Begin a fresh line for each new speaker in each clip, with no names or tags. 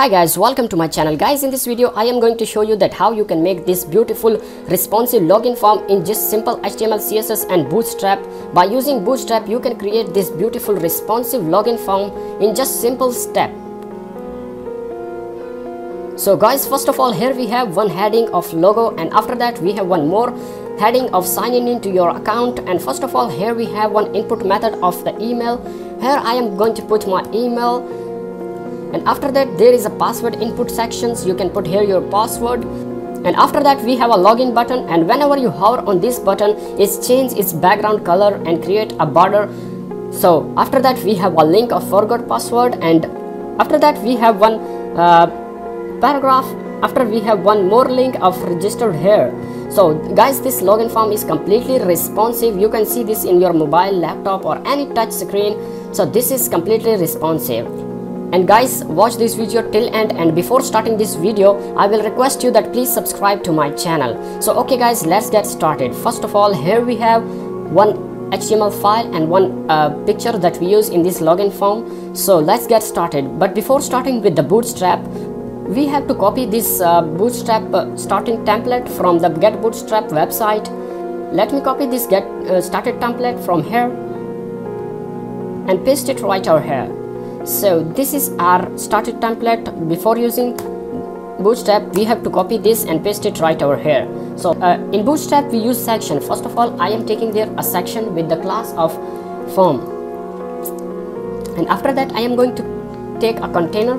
hi guys welcome to my channel. Guys in this video i am going to show you that how you can make this beautiful responsive login form in just simple html css and bootstrap. By using bootstrap you can create this beautiful responsive login form in just simple step. So guys first of all here we have one heading of logo and after that we have one more heading of signing into your account. And first of all here we have one input method of the email. Here i am going to put my email and after that there is a password input sections. You can put here your password. And after that we have a login button. And whenever you hover on this button it change its background color and create a border. So after that we have a link of forgot password. And after that we have one uh, paragraph. After we have one more link of registered here. So guys this login form is completely responsive. You can see this in your mobile laptop or any touch screen. So this is completely responsive and guys watch this video till end and before starting this video i will request you that please subscribe to my channel. So okay guys let's get started. First of all here we have one html file and one uh, picture that we use in this login form. So let's get started. But before starting with the bootstrap we have to copy this uh, bootstrap uh, starting template from the get bootstrap website. Let me copy this get uh, started template from here and paste it right over here so this is our started template. Before using bootstrap we have to copy this and paste it right over here. So uh, in bootstrap we use section. First of all i am taking there a section with the class of form and after that i am going to take a container.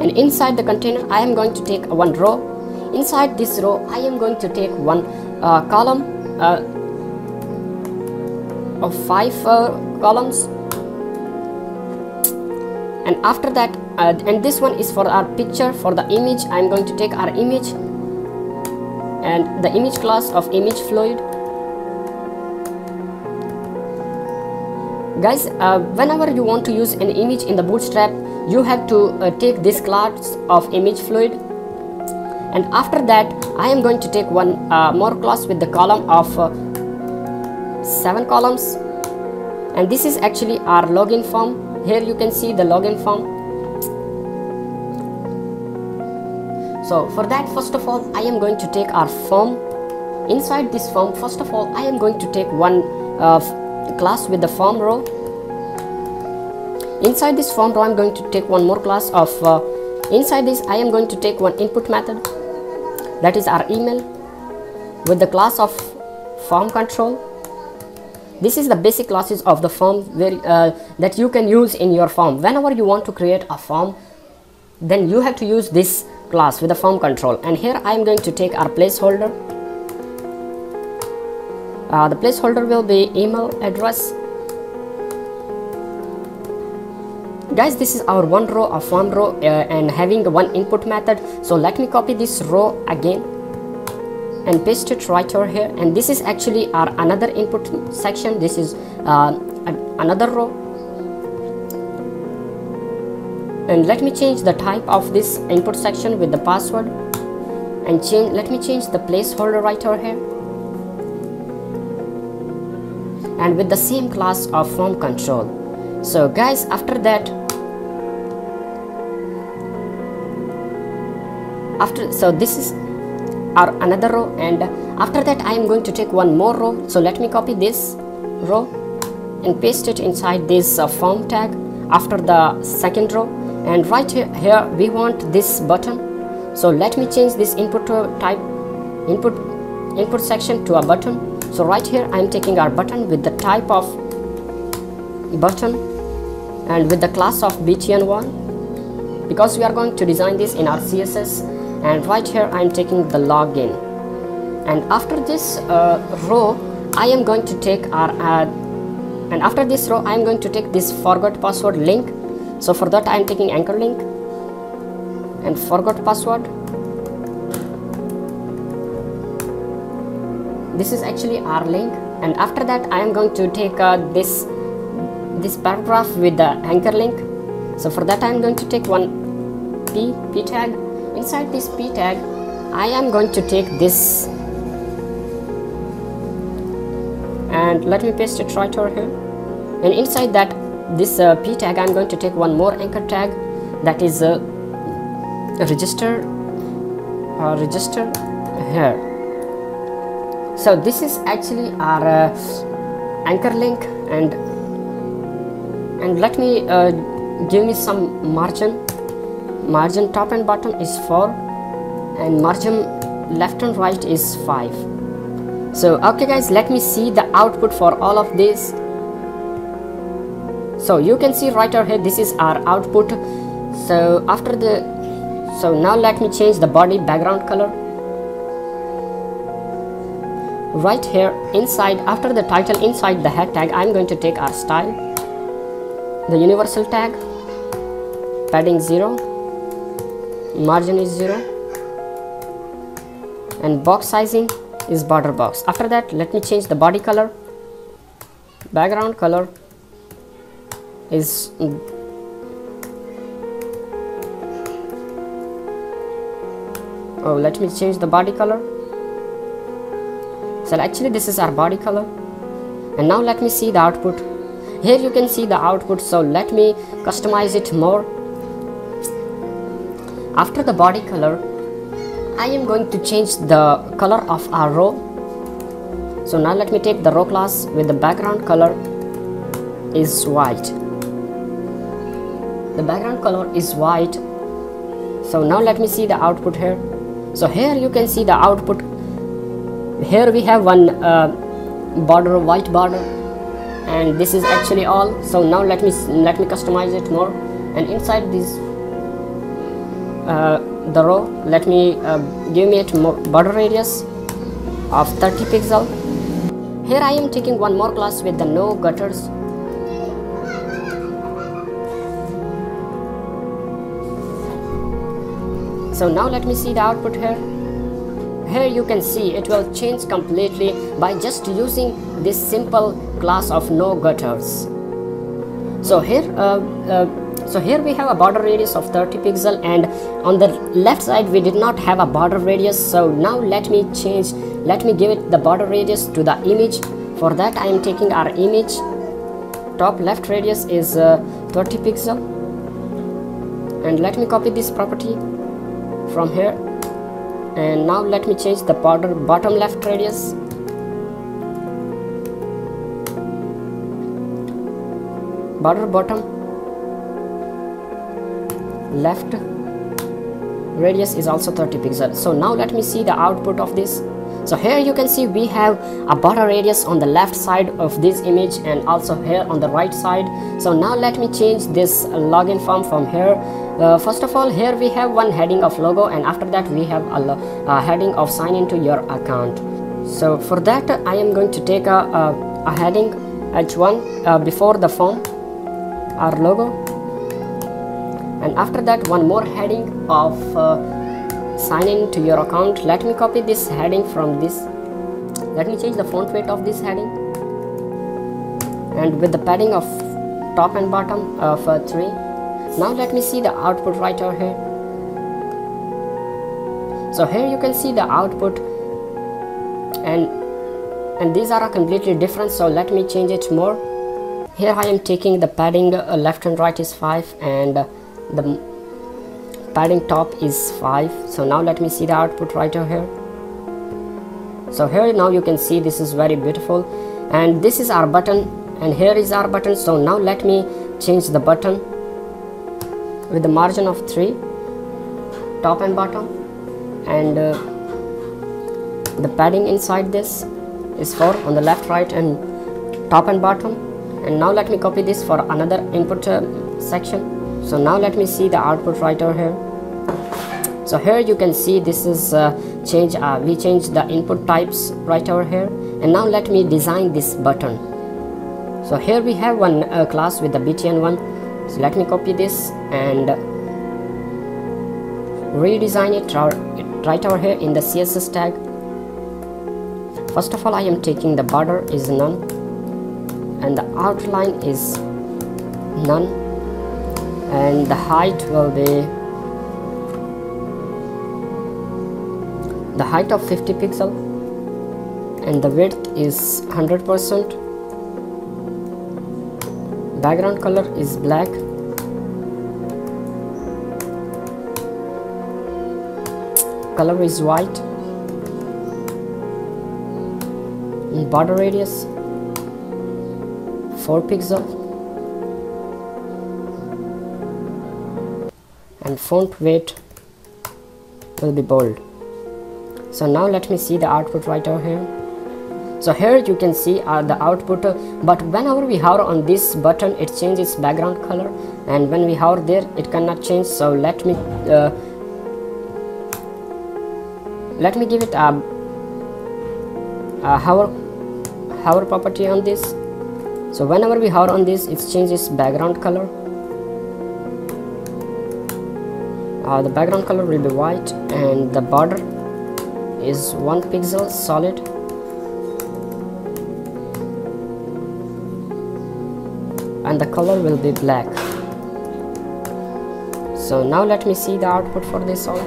And inside the container i am going to take one row. Inside this row i am going to take one uh, column uh, of five uh, columns and after that uh, and this one is for our picture for the image. I'm going to take our image and the image class of image fluid guys uh, whenever you want to use an image in the bootstrap you have to uh, take this class of image fluid and after that i am going to take one uh, more class with the column of uh, seven columns. And this is actually our login form here you can see the login form. So for that first of all i am going to take our form. Inside this form first of all i am going to take one uh, class with the form row. Inside this form row i'm going to take one more class of uh, inside this i am going to take one input method. That is our email with the class of form control this is the basic classes of the form uh, that you can use in your form. Whenever you want to create a form then you have to use this class with the form control. And here I am going to take our placeholder. Uh, the placeholder will be email address. Guys this is our one row of form row uh, and having one input method. So let me copy this row again and paste it right over here. And this is actually our another input section. This is uh, another row. And let me change the type of this input section with the password. And change let me change the placeholder right over here. And with the same class of form control. So guys after that after so this is or another row and after that I am going to take one more row. So let me copy this row and paste it inside this uh, form tag after the second row. And right here, here we want this button. So let me change this input type input input section to a button. So right here I am taking our button with the type of button and with the class of btn1 because we are going to design this in our css and right here I am taking the login. And after this uh, row I am going to take our uh, and after this row I am going to take this forgot password link. So for that I am taking anchor link and forgot password. This is actually our link. And after that I am going to take uh, this this paragraph with the anchor link. So for that I am going to take one p p tag inside this p tag I am going to take this. And let me paste it right over here and inside that this uh, p tag I'm going to take one more anchor tag. That is uh, register uh, register here so this is actually our uh, anchor link. And and let me uh, give me some margin margin top and bottom is 4 and margin left and right is 5 so okay guys let me see the output for all of this. So you can see right over here this is our output. So after the so now let me change the body background color. Right here inside after the title inside the head tag I'm going to take our style. The universal tag padding 0 margin is 0 and box sizing is border box. After that let me change the body color. Background color is oh let me change the body color. So actually this is our body color. And now let me see the output. Here you can see the output. So let me customize it more after the body color I am going to change the color of our row. So now let me take the row class with the background color is white. The background color is white. So now let me see the output here. So here you can see the output. Here we have one uh, border white border. And this is actually all. So now let me let me customize it more. And inside this the row. Let me uh, give me it border radius of 30 pixel. Here I am taking one more class with the no gutters. So now let me see the output here. Here you can see it will change completely by just using this simple class of no gutters. So here uh, uh, so here we have a border radius of 30 pixel and on the left side we did not have a border radius. So now let me change let me give it the border radius to the image. For that I am taking our image. Top left radius is uh, 30 pixel. And let me copy this property from here. And now let me change the border bottom left radius. Border bottom left. Radius is also 30 pixels so now let me see the output of this. So here you can see we have a border radius on the left side of this image and also here on the right side. So now let me change this login form from here. Uh, first of all here we have one heading of logo and after that we have a, a heading of sign into your account. So for that I am going to take a, a, a heading h1 uh, before the form our logo and after that one more heading of uh, sign in to your account. Let me copy this heading from this. Let me change the font weight of this heading. And with the padding of top and bottom of uh, 3 now let me see the output right over here. So here you can see the output. And and these are completely different so let me change it more. Here I am taking the padding uh, left and right is 5 and uh, the padding top is 5 so now let me see the output right over here. So here now you can see this is very beautiful. And this is our button. And here is our button. So now let me change the button with the margin of 3 top and bottom. And uh, the padding inside this is 4 on the left right and top and bottom. And now let me copy this for another input uh, section so now let me see the output right over here. So here you can see this is uh, change uh, we change the input types right over here. And now let me design this button. So here we have one uh, class with the btn one. So let me copy this and redesign it right over here in the css tag. First of all i am taking the border is none and the outline is none and the height will be the height of 50 pixel. And the width is 100% background color is black. Color is white. And border radius 4 pixel. And font weight will be bold. So now let me see the output right over here. So here you can see uh, the output uh, but whenever we hover on this button it changes background color. And when we hover there it cannot change. So let me uh, let me give it a, a hover hover property on this. So whenever we hover on this it changes background color uh, the background color will be white and the border is one pixel solid. And the color will be black. So now let me see the output for this all.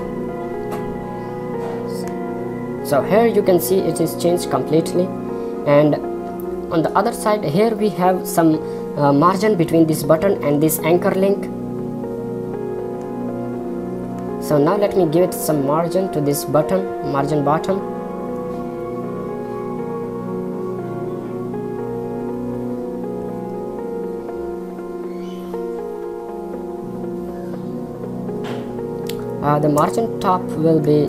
So here you can see it is changed completely. And on the other side here we have some uh, margin between this button and this anchor link so now let me give it some margin to this button margin bottom. Uh, the margin top will be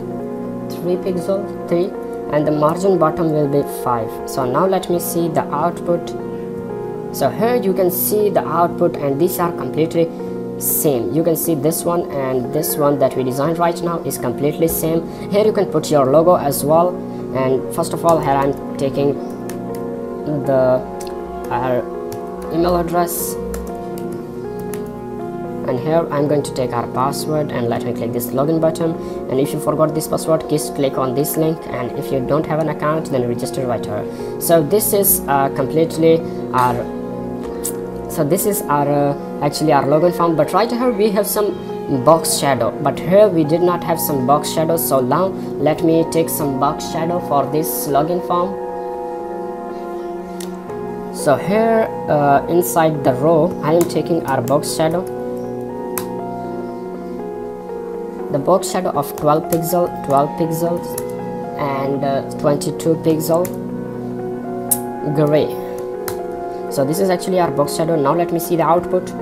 3 pixel 3 and the margin bottom will be 5 so now let me see the output. So here you can see the output and these are completely same. You can see this one and this one that we designed right now is completely same. Here you can put your logo as well. And first of all here i'm taking the our email address. And here I'm going to take our password and let me click this login button. And if you forgot this password just click on this link. And if you don't have an account then register right here. So this is uh, completely our so this is our uh, actually our login form but right here we have some box shadow. But here we did not have some box shadow so now let me take some box shadow for this login form. So here uh, inside the row I am taking our box shadow. The box shadow of 12 pixel 12 pixels and uh, 22 pixel gray. So this is actually our box shadow. Now let me see the output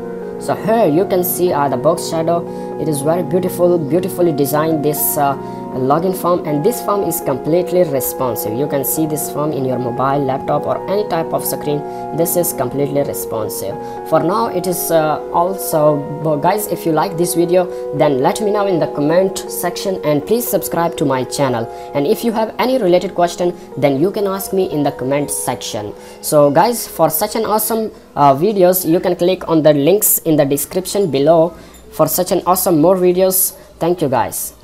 so here you can see uh, the box shadow. It is very beautiful beautifully designed this uh, login form and this form is completely responsive. You can see this form in your mobile laptop or any type of screen. This is completely responsive. For now it is uh, also guys if you like this video then let me know in the comment section and please subscribe to my channel. And if you have any related question then you can ask me in the comment section. So guys for such an awesome uh, videos you can click on the links in the description below. For such an awesome more videos thank you guys